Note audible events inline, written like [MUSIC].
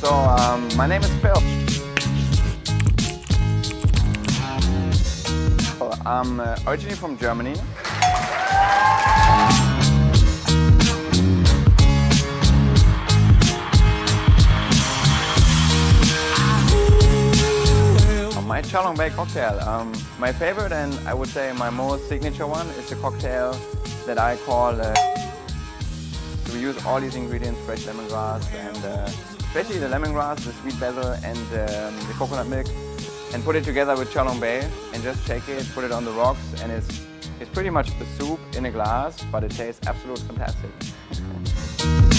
So, um, my name is Phil. I'm uh, originally from Germany. My Chalong Bay cocktail. Um, my favorite and I would say my most signature one is the cocktail that I call uh, we use all these ingredients, fresh lemongrass and uh, especially the lemongrass, the sweet basil and um, the coconut milk and put it together with Chalong Bay and just shake it, put it on the rocks and it's, it's pretty much a soup in a glass but it tastes absolutely fantastic. [LAUGHS]